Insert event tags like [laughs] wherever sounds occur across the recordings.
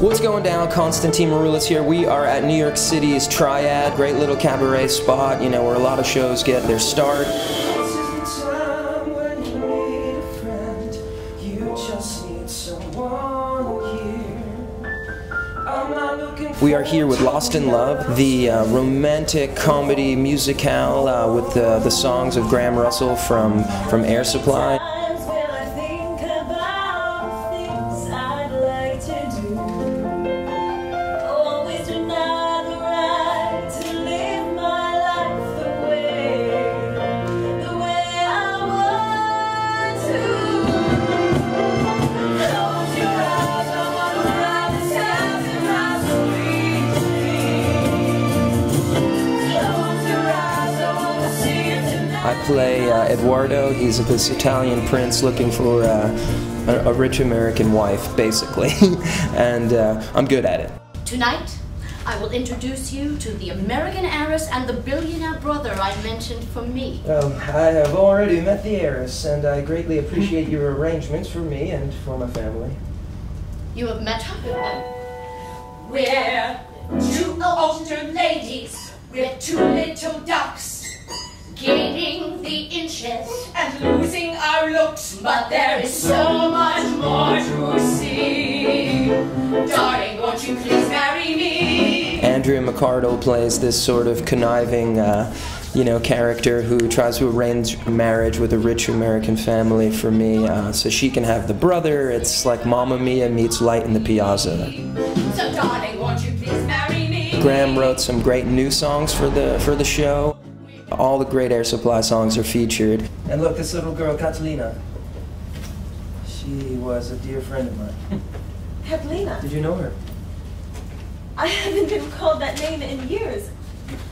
What's going down? Constantine Maroulis here. We are at New York City's Triad, great little cabaret spot, you know, where a lot of shows get their start. We are here with Lost in Love, the uh, romantic comedy musicale uh, with the, the songs of Graham Russell from, from Air Supply. I play uh, Eduardo. He's this Italian prince looking for uh, a, a rich American wife, basically, [laughs] and uh, I'm good at it. Tonight, I will introduce you to the American heiress and the billionaire brother I mentioned for me. Um, I have already met the heiress, and I greatly appreciate your arrangements for me and for my family. You have met her? We're two older ladies with two little ducks, Gaining the inches. and losing our looks, but there is so much more to see. Darling, won't you please marry me? Andrea McArdle plays this sort of conniving, uh, you know, character who tries to arrange marriage with a rich American family for me, uh, so she can have the brother. It's like Mamma Mia meets Light in the Piazza. So, darling, won't you please marry me? Graham wrote some great new songs for the for the show. All the great Air Supply songs are featured. And look, this little girl, Catalina. She was a dear friend of mine. [laughs] Catalina, Did you know her? I haven't been called that name in years.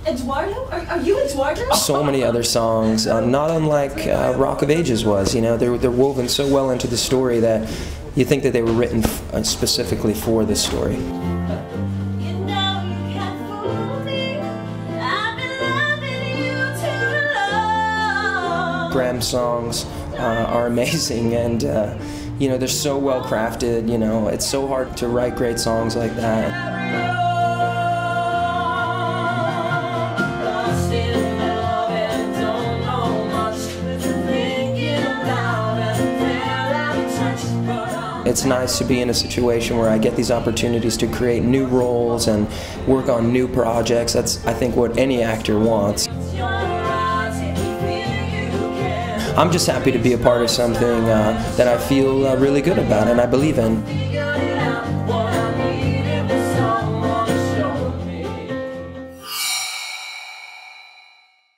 Eduardo? Are, are you Eduardo? so many other songs, uh, [laughs] not unlike uh, Rock of Ages was. You know, they're, they're woven so well into the story that you think that they were written f- uh, specifically for this story. Long. Songs uh, are amazing [laughs] and, uh, you know, they're so well crafted. You know, it's so hard to write great songs like that. It's nice to be in a situation where I get these opportunities to create new roles and work on new projects. That's, I think, what any actor wants. I'm just happy to be a part of something uh, that I feel uh, really good about and I believe in.